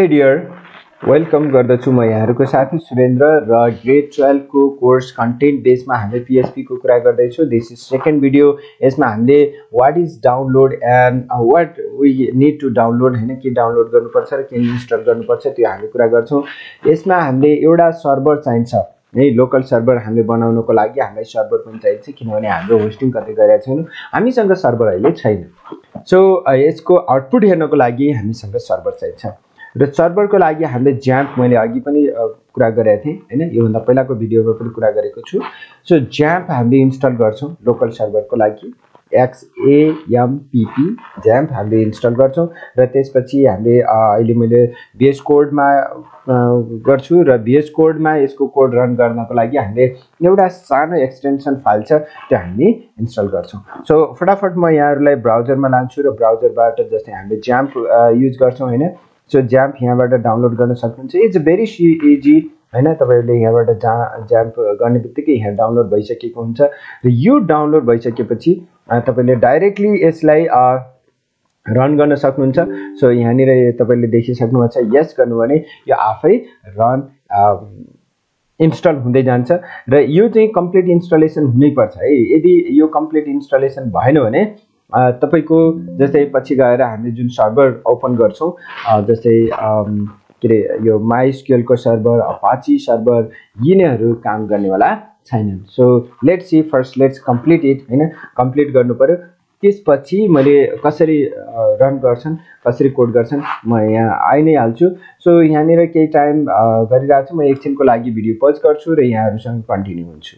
हे dear welcome गर्दछु म यहाँहरूको साथी सुरेन्द्र र ग्रेड टुवेल्भको कोर्स कन्टेन्ट बेसमा हामीले पिएचपीको कुरा गर्दैछौँ। दिस इज सेकेन्ड भिडियो यसमा हामीले what is download and what we need to download होइन के डाउनलोड गर्नुपर्छ र के इन्स्टल गर्नुपर्छ त्यो हामी कुरा गर्छौँ। यसमा हामीले एउटा सर्भर चाहिन्छ। है लोकल सर्भर हामीले बनाउनुको लागि हामीलाई सर्भर पनि चाहिन्छ किनभने हाम्रो होस्टिङ कतै गरेका छैनौँ। हामीसँग सर्भर अहिले छैन। सो यसको आउटपुट हेर्नको लागि हामीसँग सर्भर चाहिन्छ। र सर्भरको लागि हामीले ज्याम्प मैले अघि पनि कुरा गरेको थिएँ होइन? योभन्दा पहिलाको भिडियोमा पनि कुरा गरेको छु। सो ज्याम्प हामीले इन्स्टल गर्छौँ लोकल सर्भरको लागि। एक्सएएमपिपी ज्याम्प हामीले इन्स्टल गर्छौँ। र त्यसपछि हामीले अहिले मैले बिएस कोडमा गर्छु र बिएस कोडमा यसको कोड रन गर्नको लागि हामीले एउटा सानो एक्सटेन्सन फाइल छ त्यो हामी इन्स्टल गर्छौँ। सो फटाफट म यहाँहरूलाई ब्राउजरमा लान्छु र ब्राउजरबाट जस्तै हामीले ज्याम्प युज गर्छौँ होइन? सो ज्याम्प यहाँबाट डाउनलोड गर्न सक्नुहुन्छ इट्स भेरी सी इजी होइन? तपाईँहरूले यहाँबाट जा ज्याम्प गर्ने बित्तिकै यहाँ डाउनलोड भइसकेको हुन्छ र यो डाउनलोड भइसकेपछि तपाईँले डाइरेक्टली यसलाई रन गर्न सक्नुहुन्छ। सो यहाँनिर तपाईँले छ यस गर्नु भने यो आफै रन इन्स्टल हुँदै जान्छ र यो चाहिँ कम्प्लिट इन्स्टलेसन हुनैपर्छ। है यदि यो कम्प्लिट इन्स्टलेसन भएन भने तपाईँको जस्तै पछि गएर हामीले जुन सर्भर ओपन गर्छौँ जस्तै के अरे यो माइस्क्युएलको सर्भर अपाची सर्भर यिनीहरू काम गर्नेवाला छैनन्। So let's see first let's complete it होइन? कम्प्लिट गर्नु पऱ्यो त्यसपछि मैले कसरी रन गर्छन् कसरी कोड गर्छन् म यहाँ आइ नै हाल्छु। सो यहाँनिर केही टाइम गरिरहेको छु। म एकछिनको लागि भिडियो पज गर्छु र यहाँहरूसँग कन्टिन्यू हुन्छु।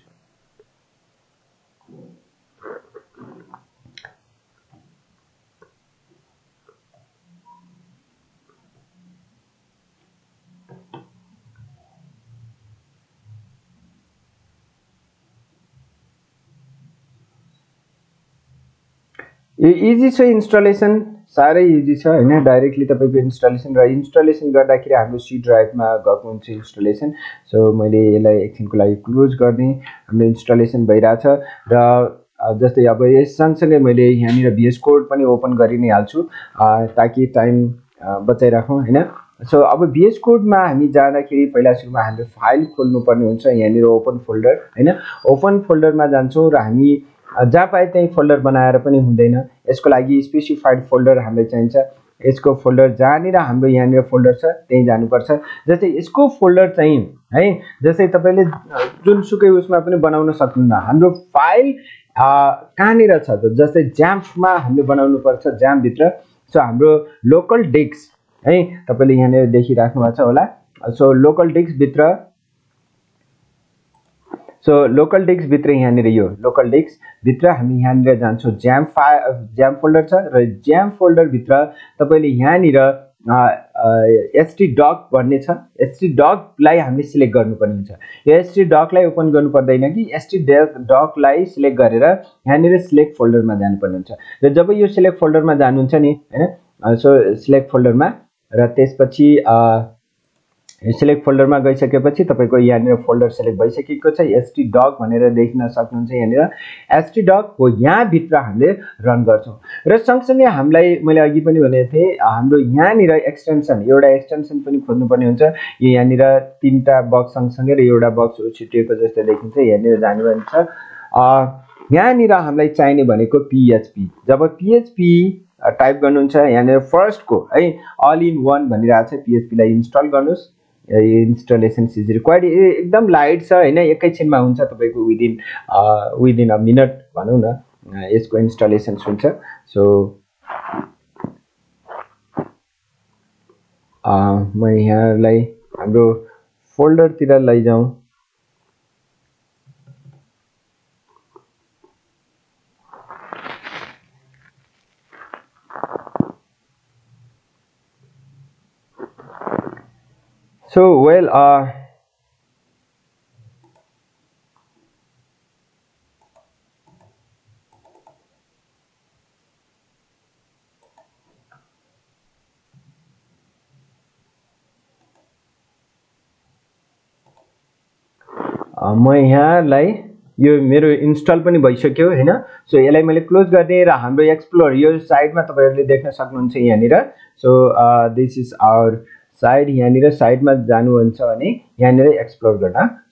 यो इजी छ इन्स्टलेसन साह्रै इजी छ होइन? डाइरेक्टली तपाईँको इन्स्टलेसन र इन्स्टलेसन गर्दाखेरि हाम्रो सी ड्राइभमा गएको हुन्छ इन्स्टलेसन सो मैले यसलाई एकछिनको लागि क्लोज गर्ने हाम्रो इन्स्टलेसन भइरहेछ र जस्तै अब यस सँगसँगै मैले यहाँनिर भिएस कोड पनि ओपन गरि नै हाल्छु ताकि टाइम बचाइराखौँ होइन? सो अब भिएस कोडमा हामी जाँदाखेरि पहिला सुरुमा हामीले फाइल खोल्नुपर्ने हुन्छ यहाँनिर ओपन फोल्डर होइन? ओपन फोल्डरमा जान्छौँ र हामी जहाँ पाए त्यहीँ फोल्डर बनाएर पनि हुँदैन। यसको लागि स्पेसिफाइड फोल्डर हामीलाई चाहिन्छ। यसको फोल्डर जहाँनिर हाम्रो यहाँनिर फोल्डर छ त्यहीँ जानुपर्छ। जस्तै यसको फोल्डर चाहिँ है जस्तै तपाईँले जुनसुकै उसमा पनि बनाउन सक्नुहुन्न। हाम्रो फाइल कहाँनिर छ त? जस्तै ज्याम्पमा हामीले बनाउनु पर्छ ज्याम्पभित्र सो हाम्रो लोकल डिस्क है तपाईँले यहाँनिर देखिराख्नु भएको छ होला। सो लोकल डिस्कभित्र सो लोकल डिस्कभित्र यहाँनिर यो लोकल डिस्कभित्र हामी यहाँनिर जान्छौँ। ज्याम फा ज्याम फोल्डर छ र ज्याम फोल्डरभित्र तपाईँले यहाँनिर एसटी डक भन्ने छ। एसटी डकलाई हामीले सिलेक्ट गर्नुपर्ने हुन्छ। यो एसटी डकलाई ओपन गर्नु पर्दैन कि एसटी डकलाई सिलेक्ट गरेर यहाँनिर सिलेक्ट फोल्डरमा जानुपर्ने हुन्छ। र जब यो सिलेक्ट फोल्डरमा जानुहुन्छ नि होइन सो सिलेक्ट फोल्डरमा र त्यसपछि सिलेक्ट फोल्डरमा गइसकेपछि तपाईँको यहाँनिर फोल्डर सेलेक्ट भइसकेको छ एसटी डग भनेर देख्न सक्नुहुन्छ यहाँनिर। एसटी डग हो यहाँभित्र हामीले रन गर्छौँ। र सँगसँगै हामीलाई मैले अघि पनि भनेको थिएँ हाम्रो यहाँनिर एक्सटेन्सन एउटा एक्सटेन्सन पनि खोज्नुपर्ने हुन्छ। यो यहाँनिर तिनवटा बक्स सँगसँगै र एउटा बक्स छुट्टिएको जस्तो देखिन्छ यहाँनिर जानु छ। यहाँनिर हामीलाई चाहिने भनेको पिएचपी जब पिएचपी टाइप गर्नुहुन्छ यहाँनिर फर्स्टको है अल इन वान भनिरहेको छ पिएचपीलाई इन्स्टल गर्नुहोस्। इन्स्टलेसन इज रिक्वायर्ड एकदम लाइट छ होइन? एकैछिनमा हुन्छ तपाईँको विदिन विदिन अ मिनट भनौँ न। यसको इन्स्टलेसन हुन्छ। सो म यहाँलाई हाम्रो फोल्डरतिर लैजाउँ। So, well, uh, म यहाँलाई यो मेरो इन्स्टल पनि भइसक्यो होइन? सो यसलाई मैले क्लोज गरिदिएँ र हाम्रो एक्सप्लोर यो साइडमा तपाईँहरूले देख्न सक्नुहुन्छ यहाँनिर। So this is our side यहाँनिर साइडमा जानुहुन्छ भने यहाँ एक्सप्लोर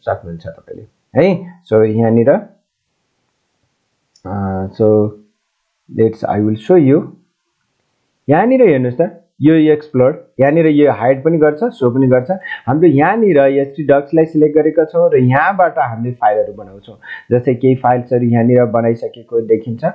सक्नुहुन्छ तपाईँले, है? सो यहाँ so let's I will show you यहाँ त। यो एक्सप्लोर यहाँनिर यो हाइड पनि गर्छ सो पनि गर्छ। हाम्रो यहाँनिर एसटी डक्सलाई सिलेक्ट गरेका छौँ र यहाँबाट हामीले फाइलहरू बनाउँछौँ। जस्तै केही फाइल्सहरू यहाँनिर बनाइसकेको देखिन्छ।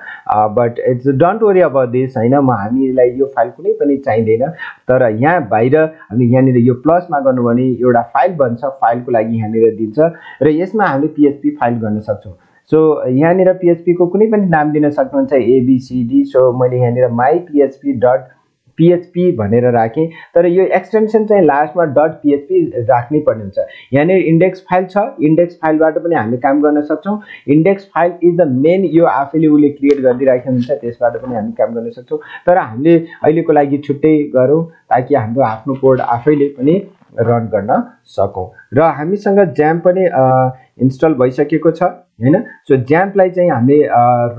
बट इट्स डोन्ट वरी अब दिस होइन? म हामीलाई यो फाइल कुनै पनि चाहिँदैन। तर यहाँ बाहिर हामीले यहाँनिर यो प्लसमा गर्नु भने एउटा फाइल बन्छ फाइलको लागि यहाँनिर दिन्छ। र यसमा हामीले पिएचपी फाइल गर्न सक्छौँ। सो यहाँनिर पिएचपीको कुनै पनि नाम दिन सक्नुहुन्छ एबिसिडी सो मैले यहाँनिर माई पिएचपी डट पिएचपी भनेर राखेँ तर यो एक्सटेन्सन चाहिँ लास्टमा डट पिएचपी राख्नै पर्ने हुन्छ। यहाँनिर इन्डेक्स फाइल छ इन्डेक्स फाइलबाट पनि हामीले काम गर्न सक्छौँ। Index file is the main यो आफैले उसले क्रिएट गरिदिइराखेको हुन्छ त्यसबाट पनि हामी काम गर्न सक्छौँ। तर हामीले अहिलेको लागि छुट्टै गरौँ ताकि हाम्रो आफ्नो कोड आफैले पनि रन गर्न सकौँ। र हामीसँग ज्याम पनि इन्स्टल भइसकेको छ होइन? सो ज्याम्पलाई चाहिँ हामीले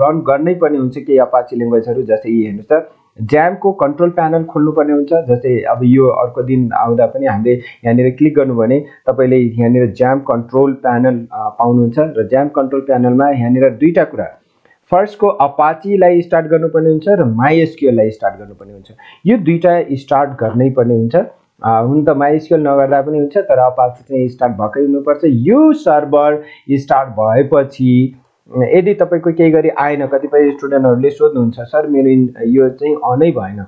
रन गर्नै पर्ने हुन्छ केही अपाची ल्याङ्ग्वेजहरू जस्तै हेर्नुहोस् त। ज्यामको कन्ट्रोल प्यानल खोल्नुपर्ने हुन्छ जस्तै अब यो अर्को दिन आउँदा पनि हामीले यहाँनिर क्लिक गर्नु भने तपाईँले यहाँनिर ज्याम कन्ट्रोल प्यानल पाउनुहुन्छ र ज्याम कन्ट्रोल प्यानलमा यहाँनिर दुईवटा कुरा। फर्स्टको अपाचीलाई स्टार्ट गर्नुपर्ने हुन्छ र माइएसक्युएललाई स्टार्ट गर्नुपर्ने हुन्छ। यो दुईवटा स्टार्ट गर्नै पर्ने हुन्छ। हुन त माइएसक्युएल नगर्दा पनि हुन्छ तर अपाची चाहिँ स्टार्ट भएकै हुनुपर्छ। यो सर्भर स्टार्ट भएपछि यदि तपाईँको केही गरी आएन कतिपय स्टुडेन्टहरूले सोध्नुहुन्छ सर मेरो यो चाहिँ अनै भएन।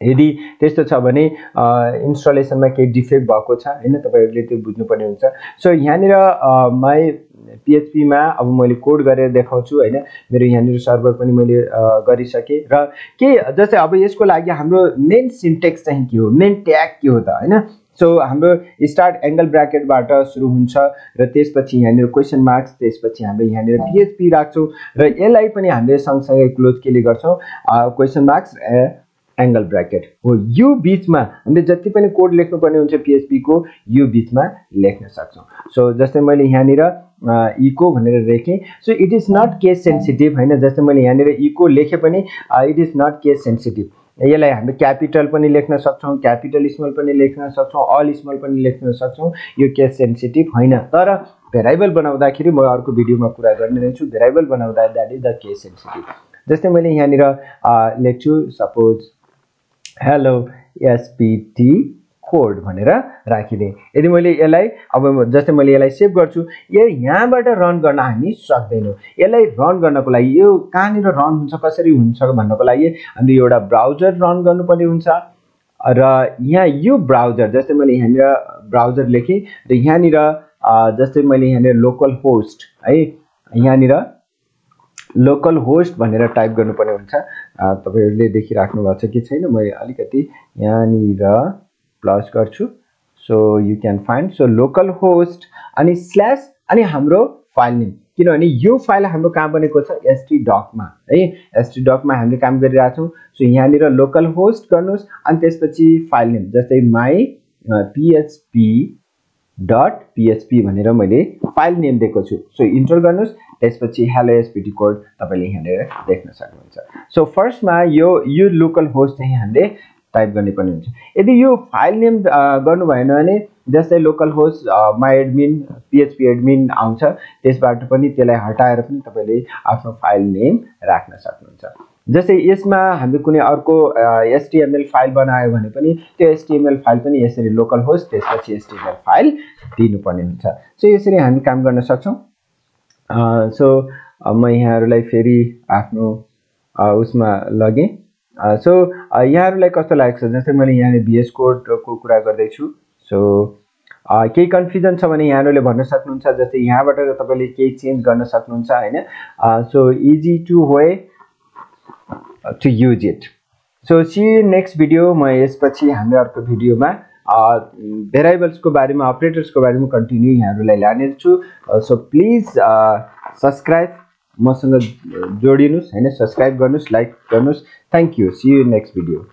यदि त्यस्तो छ भने इन्स्टलेसनमा केही डिफेक्ट भएको छ होइन? तपाईँहरूले त्यो बुझ्नुपर्ने हुन्छ। सो यहाँनिर माई पिएचपीमा अब मैले कोड गरेर देखाउँछु होइन? मेरो यहाँनिर सर्भर पनि मैले गरिसकेँ। र के जस्तै अब यसको लागि हाम्रो मेन सिन्टेक्स चाहिँ के हो? मेन ट्याग के हो त होइन? सो हाम्रो स्टार्ट एङ्गल ब्राकेटबाट सुरु हुन्छ र त्यसपछि यहाँनिर क्वेसन मार्क्स त्यसपछि हामीले यहाँनिर पिएचपी राख्छौँ र यसलाई पनि हामीले सँगसँगै क्लोज केले गर्छौँ। क्वेसन मार्क्स एङ्गल ब्राकेट हो। यो बिचमा हामीले जति पनि कोड लेख्नुपर्ने हुन्छ पिएचपीको यो बिचमा लेख्न सक्छौँ। सो जस्तै मैले यहाँनिर इको भनेर लेखेँ। So it is not case sensitive होइन? जस्तै मैले यहाँनिर इको लेखेँ पनि it is not case sensitive यसलाई हामीले क्यापिटल पनि लेख्न सक्छौँ क्यापिटल स्मल पनि लेख्न सक्छौँ अल स्मल पनि लेख्न सक्छौँ। यो केस सेन्सिटिभ होइन। तर भेराइबल बनाउँदाखेरि म अर्को भिडियोमा कुरा गर्ने रहेछु भेराइबल बनाउँदा that is the case sensitive. जस्तै मैले यहाँनिर लेख्छु सपोज हेलो एसपिटी। कोड भनेर राखिदिएँ। यदि मैले यसलाई अब जस्तै मैले यसलाई सेभ गर्छु यो यहाँबाट रन गर्न हामी सक्दैनौँ। यसलाई रन गर्नको लागि यो कहाँनिर रन हुन्छ कसरी हुन्छ भन्नको लागि हामीले एउटा ब्राउजर रन गर्नुपर्ने हुन्छ। र यहाँ यो ब्राउजर जस्तै मैले यहाँनिर ब्राउजर लेखेँ र यहाँनिर जस्तै मैले यहाँनिर लोकल होस्ट है यहाँनिर लोकल होस्ट भनेर टाइप गर्नुपर्ने हुन्छ। तपाईँहरूले देखिराख्नु भएको छ कि छैन? मैले अलिकति यहाँनिर प्लस गर्छु so you can find so local host अनि स्ल्यास अनि हाम्रो फाइल नेम किनभने यो फाइल हाम्रो कहाँ बनेको छ एसटी डकमा है एसटी डकमा हामीले काम गरिरहेछौँ सो यहाँनिर लोकल होस्ट गर्नुहोस् अनि त्यसपछि फाइल नेम जस्तै माई पिएचपी डट पिएचपी भनेर मैले फाइल नेम दिएको छु सो इन्टर गर्नुहोस् त्यसपछि हेलो एसपिटी कोड तपाईँले यहाँनिर देख्न सक्नुहुन्छ सो फर्स्टमा यो यो लोकल होस्ट चाहिँ हामीले टाइप गर्ने पनि हुन्छ। यदि यो फाइल नेम गर्नु भएन भने जस्तै local host my admin PHP admin आउँछ त्यसबाट पनि त्यसलाई हटाएर पनि तपाईँले आफ्नो फाइल नेम राख्न सक्नुहुन्छ। जस्तै यसमा हामीले कुनै अर्को एसटिएमएल फाइल बनायो भने पनि त्यो एसटिएमएल फाइल पनि यसरी लोकल होस्ट त्यसपछि एसटिएमएल फाइल दिनुपर्ने हुन्छ। सो यसरी हामी काम गर्न सक्छौँ। सो म यहाँहरूलाई फेरि आफ्नो उसमा लगेँ। सो यहाँहरूलाई कस्तो लागेको छ जस्तै मैले यहाँनिर भिएस कोडको कुरा गर्दैछु। सो केही कन्फ्युजन छ भने यहाँहरूले भन्न सक्नुहुन्छ जस्तै यहाँबाट तपाईँले केही चेन्ज गर्न सक्नुहुन्छ होइन? So easy to way to use it so see next video म यसपछि हामी अर्को भिडियोमा भेराइबल्सको बारेमा अपरेटर्सको बारेमा कन्टिन्यू यहाँहरूलाई लाने छु सो प्लिज सब्सक्राइब मसँग जोडिनुहोस् होइन? सब्सक्राइब गर्नुहोस् लाइक गर्नुहोस्। Thank you see you next video